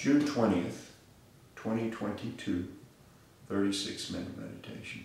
June 20th, 2022, 36 minute meditation.